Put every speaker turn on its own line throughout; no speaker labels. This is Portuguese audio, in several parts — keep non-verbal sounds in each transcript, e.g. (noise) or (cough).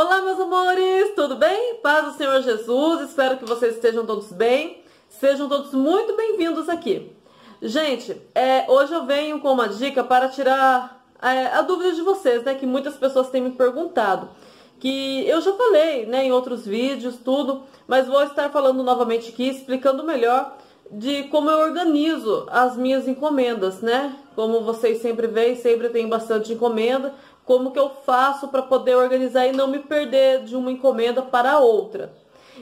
Olá, meus amores, tudo bem? Paz do Senhor Jesus, espero que vocês estejam todos bem. Sejam todos muito bem-vindos aqui. Gente, é, hoje eu venho com uma dica para tirar é, a dúvida de vocês, né? Que muitas pessoas têm me perguntado. Que eu já falei, né, em outros vídeos, tudo, mas vou estar falando novamente aqui, explicando melhor de como eu organizo as minhas encomendas, né? Como vocês sempre veem, sempre tem bastante encomenda, como que eu faço para poder organizar e não me perder de uma encomenda para outra.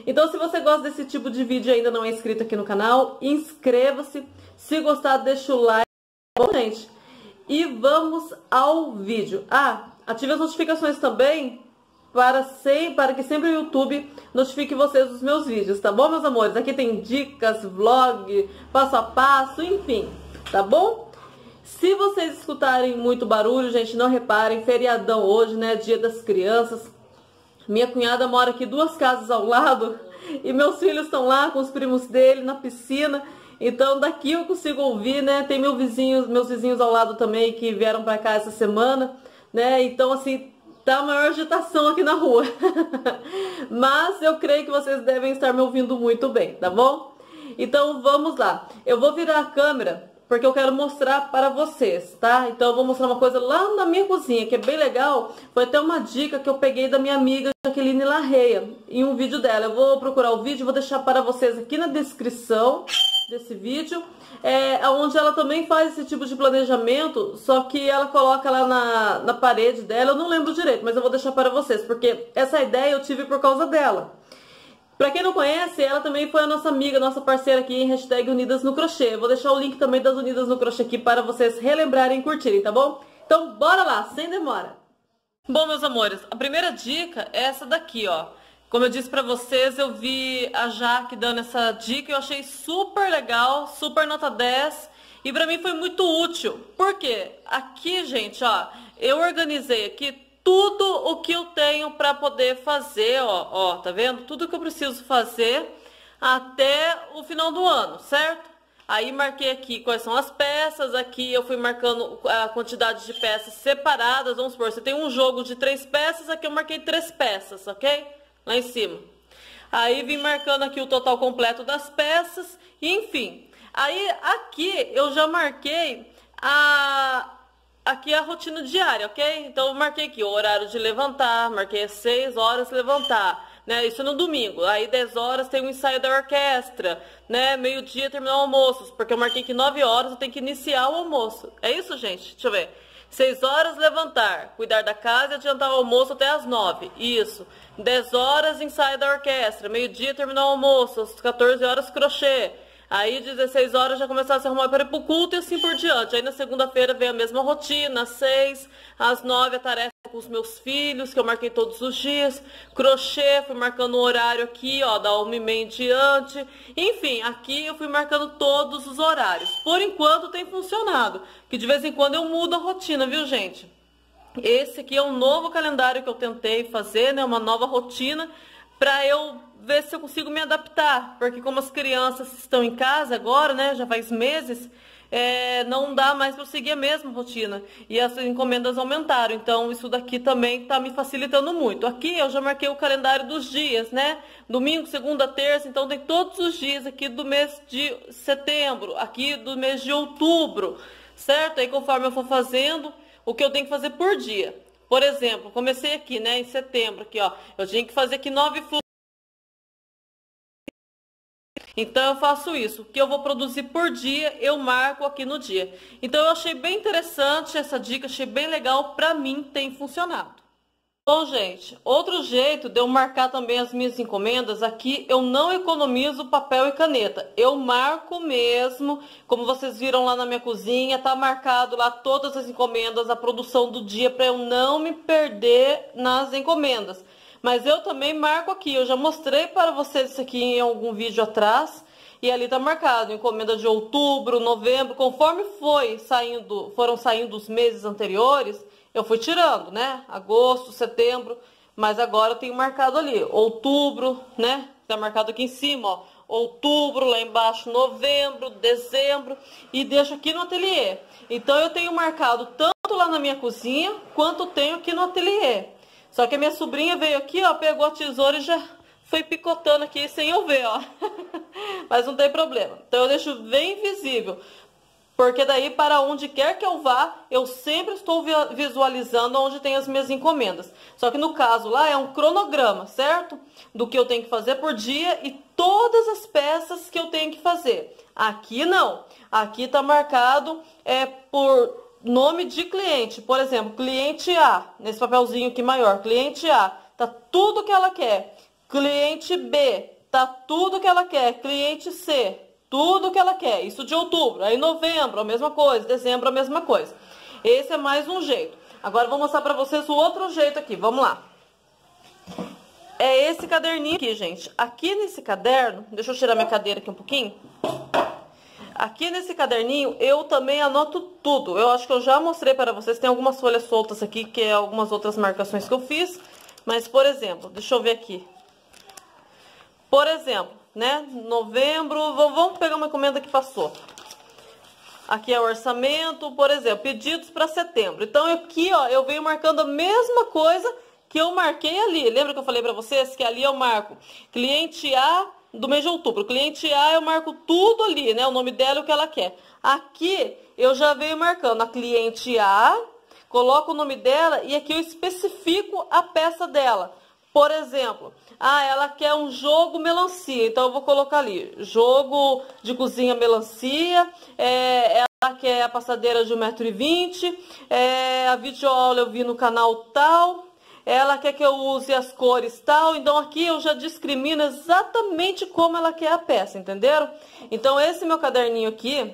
Então, se você gosta desse tipo de vídeo e ainda não é inscrito aqui no canal, inscreva-se. Se gostar, deixa o like. Bom, gente, e vamos ao vídeo. Ah, ative as notificações também para, sem, para que sempre o YouTube notifique vocês dos meus vídeos, tá bom, meus amores? Aqui tem dicas, vlog, passo a passo, enfim, tá bom? Se vocês escutarem muito barulho, gente, não reparem, feriadão hoje, né? Dia das crianças. Minha cunhada mora aqui duas casas ao lado (laughs) e meus filhos estão lá com os primos dele na piscina. Então daqui eu consigo ouvir, né? Tem meus vizinhos, meus vizinhos ao lado também que vieram para cá essa semana, né? Então assim, tá a maior agitação aqui na rua. (laughs) Mas eu creio que vocês devem estar me ouvindo muito bem, tá bom? Então vamos lá. Eu vou virar a câmera porque eu quero mostrar para vocês, tá? Então eu vou mostrar uma coisa lá na minha cozinha, que é bem legal. Foi até uma dica que eu peguei da minha amiga Jaqueline Larreia, em um vídeo dela. Eu vou procurar o vídeo, vou deixar para vocês aqui na descrição desse vídeo, é, onde ela também faz esse tipo de planejamento, só que ela coloca lá na, na parede dela, eu não lembro direito, mas eu vou deixar para vocês, porque essa ideia eu tive por causa dela. Pra quem não conhece, ela também foi a nossa amiga, nossa parceira aqui em hashtag Unidas no Crochê. vou deixar o link também das Unidas no Crochê aqui para vocês relembrarem e curtirem, tá bom? Então bora lá, sem demora! Bom, meus amores, a primeira dica é essa daqui, ó. Como eu disse pra vocês, eu vi a Jaque dando essa dica e eu achei super legal, super nota 10. E pra mim foi muito útil. Por quê? Aqui, gente, ó, eu organizei aqui tudo o que eu tenho para poder fazer, ó, ó, tá vendo? Tudo que eu preciso fazer até o final do ano, certo? Aí marquei aqui quais são as peças, aqui eu fui marcando a quantidade de peças separadas, vamos supor, você tem um jogo de três peças, aqui eu marquei três peças, ok? Lá em cima. Aí vim marcando aqui o total completo das peças, e enfim. Aí aqui eu já marquei a, aqui é a rotina diária, ok? Então eu marquei aqui o horário de levantar, marquei 6 horas levantar, né? Isso no domingo. Aí 10 horas tem o ensaio da orquestra, né? Meio-dia terminar o almoço, porque eu marquei que 9 horas eu tenho que iniciar o almoço. É isso, gente? Deixa eu ver. 6 horas levantar, cuidar da casa e adiantar o almoço até as 9. Isso. 10 horas ensaio da orquestra, meio-dia terminar o almoço, às 14 horas crochê. Aí 16 horas já começava a se arrumar para ir pro culto e assim por diante. Aí na segunda-feira veio a mesma rotina, às 6, às 9 a tarefa com os meus filhos, que eu marquei todos os dias. Crochê, fui marcando o horário aqui, ó, da 1 e meia em diante. Enfim, aqui eu fui marcando todos os horários. Por enquanto tem funcionado, que de vez em quando eu mudo a rotina, viu gente? Esse aqui é um novo calendário que eu tentei fazer, né, uma nova rotina para eu ver se eu consigo me adaptar, porque como as crianças estão em casa agora, né, já faz meses, é, não dá mais para seguir a mesma rotina e as encomendas aumentaram, então isso daqui também está me facilitando muito. Aqui eu já marquei o calendário dos dias, né? Domingo, segunda, terça, então tem todos os dias aqui do mês de setembro, aqui do mês de outubro, certo? Aí conforme eu for fazendo, o que eu tenho que fazer por dia. Por exemplo, comecei aqui, né, em setembro, aqui, ó, eu tinha que fazer aqui nove flores. Então eu faço isso, que eu vou produzir por dia, eu marco aqui no dia. Então eu achei bem interessante essa dica, achei bem legal, para mim tem funcionado. Bom, gente, outro jeito de eu marcar também as minhas encomendas, aqui eu não economizo papel e caneta. Eu marco mesmo, como vocês viram lá na minha cozinha, tá marcado lá todas as encomendas, a produção do dia, para eu não me perder nas encomendas. Mas eu também marco aqui, eu já mostrei para vocês isso aqui em algum vídeo atrás, e ali tá marcado, encomenda de outubro, novembro, conforme foi saindo, foram saindo os meses anteriores, eu fui tirando, né? Agosto, setembro, mas agora eu tenho marcado ali, outubro, né? Tá marcado aqui em cima, ó. Outubro, lá embaixo, novembro, dezembro e deixo aqui no ateliê. Então eu tenho marcado tanto lá na minha cozinha quanto tenho aqui no ateliê. Só que a minha sobrinha veio aqui, ó, pegou a tesoura e já foi picotando aqui sem eu ver, ó. (laughs) Mas não tem problema. Então eu deixo bem visível. Porque daí, para onde quer que eu vá, eu sempre estou visualizando onde tem as minhas encomendas. Só que no caso lá é um cronograma, certo? Do que eu tenho que fazer por dia e todas as peças que eu tenho que fazer. Aqui não. Aqui está marcado é, por nome de cliente. Por exemplo, cliente A, nesse papelzinho aqui maior. Cliente A, tá tudo que ela quer. Cliente B, tá tudo que ela quer. Cliente C, tudo que ela quer. Isso de outubro. Aí novembro, a mesma coisa. Dezembro, a mesma coisa. Esse é mais um jeito. Agora vou mostrar pra vocês o outro jeito aqui. Vamos lá. É esse caderninho aqui, gente. Aqui nesse caderno, deixa eu tirar minha cadeira aqui um pouquinho. Aqui nesse caderninho eu também anoto tudo. Eu acho que eu já mostrei para vocês. Tem algumas folhas soltas aqui, que é algumas outras marcações que eu fiz. Mas, por exemplo, deixa eu ver aqui. Por exemplo, né? Novembro, vamos pegar uma encomenda que passou. Aqui é o orçamento, por exemplo, pedidos para setembro. Então aqui, ó, eu venho marcando a mesma coisa que eu marquei ali. Lembra que eu falei para vocês que ali eu marco cliente A do mês de outubro. Cliente A eu marco tudo ali, né? O nome dela e o que ela quer. Aqui eu já venho marcando a cliente A, coloco o nome dela e aqui eu especifico a peça dela. Por exemplo, ah, ela quer um jogo melancia, então eu vou colocar ali, jogo de cozinha melancia, é, ela quer a passadeira de 1,20m, é, a videoaula eu vi no canal tal, ela quer que eu use as cores tal, então aqui eu já discrimino exatamente como ela quer a peça, entenderam? Então esse meu caderninho aqui,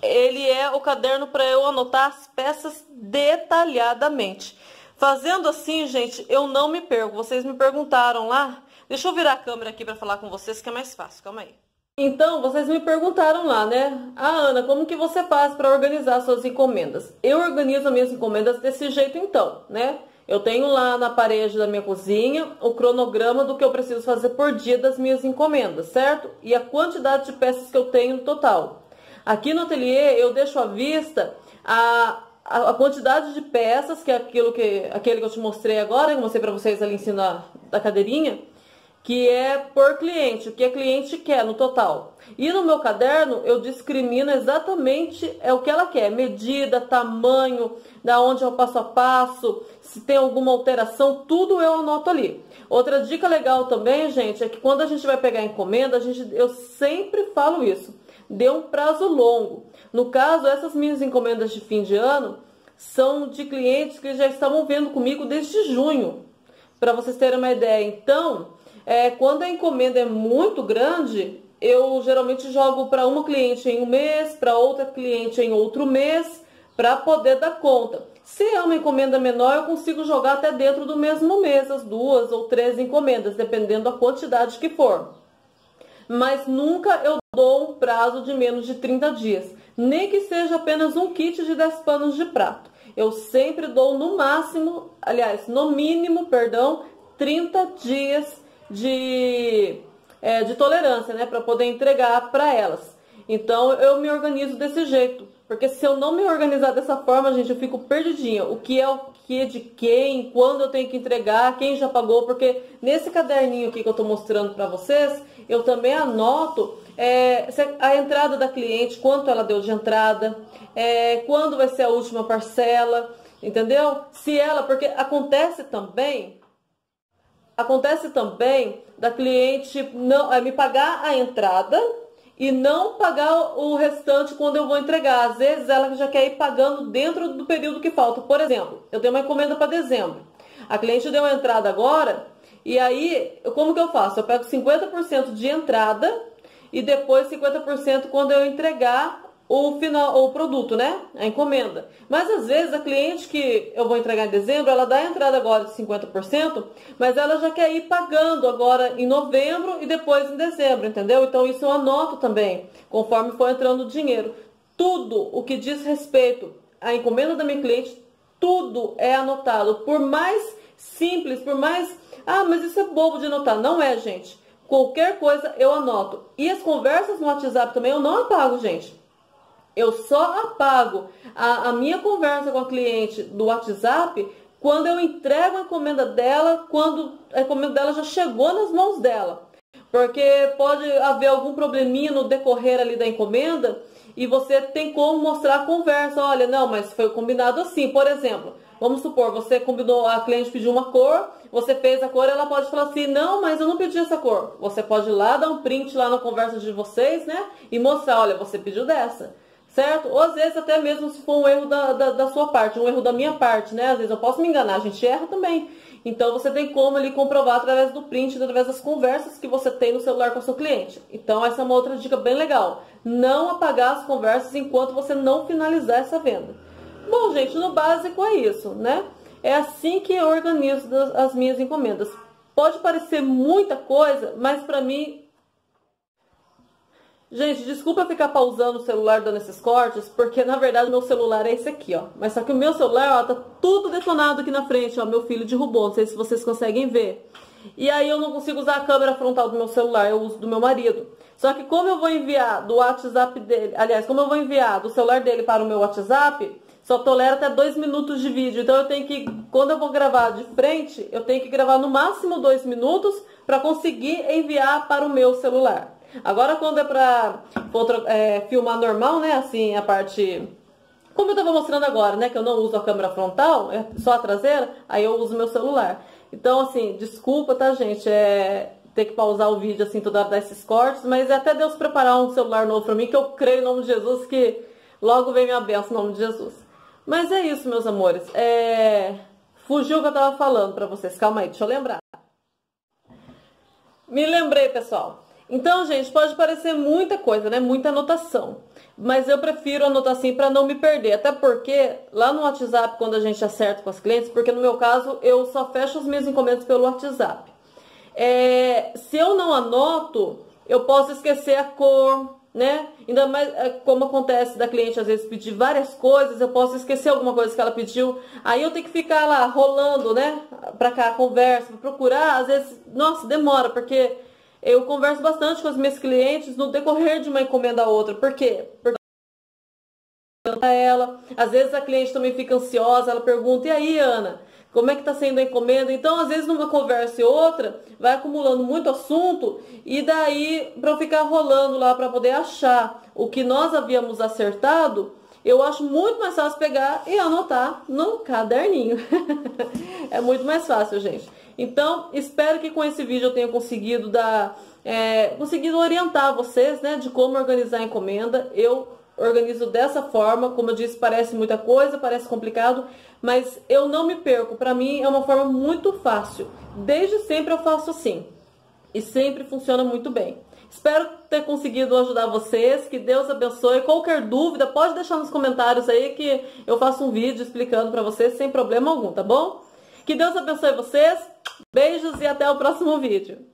ele é o caderno para eu anotar as peças detalhadamente. Fazendo assim, gente, eu não me perco. Vocês me perguntaram lá. Deixa eu virar a câmera aqui para falar com vocês que é mais fácil. Calma aí. Então, vocês me perguntaram lá, né? Ah, Ana, como que você faz para organizar suas encomendas? Eu organizo as minhas encomendas desse jeito então, né? Eu tenho lá na parede da minha cozinha o cronograma do que eu preciso fazer por dia das minhas encomendas, certo? E a quantidade de peças que eu tenho no total. Aqui no ateliê eu deixo à vista a, a, quantidade de peças, que é aquilo que, aquele que eu te mostrei agora, que eu mostrei para vocês ali em cima da cadeirinha, que é por cliente, o que a cliente quer no total. E no meu caderno eu discrimino exatamente é o que ela quer, medida, tamanho, da onde é o passo a passo, se tem alguma alteração, tudo eu anoto ali. Outra dica legal também, gente, é que quando a gente vai pegar encomenda, a gente, eu sempre falo isso, dê um prazo longo. No caso, essas minhas encomendas de fim de ano são de clientes que já estavam vendo comigo desde junho, para vocês terem uma ideia. Então, é, quando a encomenda é muito grande, eu geralmente jogo para uma cliente em um mês, para outra cliente em outro mês, para poder dar conta. Se é uma encomenda menor, eu consigo jogar até dentro do mesmo mês, as duas ou três encomendas, dependendo da quantidade que for. Mas nunca eu dou um prazo de menos de 30 dias nem que seja apenas um kit de 10 panos de prato. Eu sempre dou no máximo, aliás, no mínimo, perdão, 30 dias de, é, de tolerância, né, para poder entregar para elas. Então eu me organizo desse jeito, porque se eu não me organizar dessa forma, gente, eu fico perdidinha. O que é o que de quem, quando eu tenho que entregar, quem já pagou, porque nesse caderninho aqui que eu estou mostrando para vocês, eu também anoto é, a entrada da cliente, quanto ela deu de entrada, é, quando vai ser a última parcela, entendeu? Se ela, porque acontece também, acontece também da cliente não é, me pagar a entrada e não pagar o restante quando eu vou entregar. Às vezes ela já quer ir pagando dentro do período que falta. Por exemplo, eu tenho uma encomenda para dezembro. A cliente deu a entrada agora e aí, como que eu faço? Eu pego 50% de entrada e depois 50% quando eu entregar o final, o produto, né? A encomenda. Mas às vezes a cliente que eu vou entregar em dezembro, ela dá a entrada agora de 50%, mas ela já quer ir pagando agora em novembro e depois em dezembro, entendeu? Então isso eu anoto também, conforme for entrando o dinheiro. Tudo o que diz respeito à encomenda da minha cliente, tudo é anotado. Por mais simples, por mais ah, mas isso é bobo de anotar. Não é, gente. Qualquer coisa eu anoto. E as conversas no WhatsApp também eu não apago, gente. Eu só apago a, a minha conversa com a cliente do WhatsApp quando eu entrego a encomenda dela, quando a encomenda dela já chegou nas mãos dela. Porque pode haver algum probleminha no decorrer ali da encomenda e você tem como mostrar a conversa. Olha, não, mas foi combinado assim. Por exemplo, vamos supor, você combinou, a cliente pediu uma cor, você fez a cor, ela pode falar assim, não, mas eu não pedi essa cor. Você pode ir lá dar um print lá na conversa de vocês, né? E mostrar, olha, você pediu dessa. Certo? Ou às vezes até mesmo se for um erro da, da, da sua parte, um erro da minha parte, né? Às vezes eu posso me enganar, a gente erra também. Então você tem como ali comprovar através do print, através das conversas que você tem no celular com o seu cliente. Então essa é uma outra dica bem legal. Não apagar as conversas enquanto você não finalizar essa venda. Bom, gente, no básico é isso, né? É assim que eu organizo as minhas encomendas. Pode parecer muita coisa, mas para mim Gente, desculpa ficar pausando o celular dando esses cortes, porque na verdade meu celular é esse aqui, ó. Mas só que o meu celular, ó, tá tudo detonado aqui na frente, ó. Meu filho derrubou, não sei se vocês conseguem ver. E aí eu não consigo usar a câmera frontal do meu celular, eu uso do meu marido. Só que como eu vou enviar do WhatsApp dele, aliás, como eu vou enviar do celular dele para o meu WhatsApp, só tolera até dois minutos de vídeo. Então eu tenho que, quando eu vou gravar de frente, eu tenho que gravar no máximo dois minutos para conseguir enviar para o meu celular. Agora quando é pra é, filmar normal, né, assim, a parte... Como eu estava mostrando agora, né, que eu não uso a câmera frontal, é só a traseira, aí eu uso meu celular. Então, assim, desculpa, tá, gente, é ter que pausar o vídeo, assim, toda hora dar esses cortes, mas é até Deus preparar um celular novo pra mim, que eu creio em nome de Jesus, que logo vem minha bênção em nome de Jesus. Mas é isso, meus amores, é... Fugiu o que eu tava falando pra vocês, calma aí, deixa eu lembrar. Me lembrei, pessoal. Então, gente, pode parecer muita coisa, né? Muita anotação. Mas eu prefiro anotar assim para não me perder. Até porque lá no WhatsApp, quando a gente acerta com as clientes, porque no meu caso eu só fecho as minhas encomendas pelo WhatsApp. É, se eu não anoto, eu posso esquecer a cor, né? Ainda mais é, como acontece da cliente às vezes pedir várias coisas, eu posso esquecer alguma coisa que ela pediu. Aí eu tenho que ficar lá rolando, né? Pra cá, conversa, pra procurar. Às vezes, nossa, demora, porque eu converso bastante com as minhas clientes no decorrer de uma encomenda a outra. Por quê? Porque ela, às vezes a cliente também fica ansiosa, ela pergunta: "E aí, Ana, como é que está sendo a encomenda?" Então, às vezes numa conversa e outra, vai acumulando muito assunto e daí para eu ficar rolando lá para poder achar o que nós havíamos acertado, eu acho muito mais fácil pegar e anotar no caderninho. (laughs) é muito mais fácil, gente. Então, espero que com esse vídeo eu tenha conseguido dar, é, conseguido orientar vocês, né, de como organizar a encomenda. Eu organizo dessa forma, como eu disse, parece muita coisa, parece complicado, mas eu não me perco. Para mim é uma forma muito fácil. Desde sempre eu faço assim e sempre funciona muito bem. Espero ter conseguido ajudar vocês, que Deus abençoe. Qualquer dúvida, pode deixar nos comentários aí que eu faço um vídeo explicando para vocês sem problema algum, tá bom? Que Deus abençoe vocês. Beijos e até o próximo vídeo.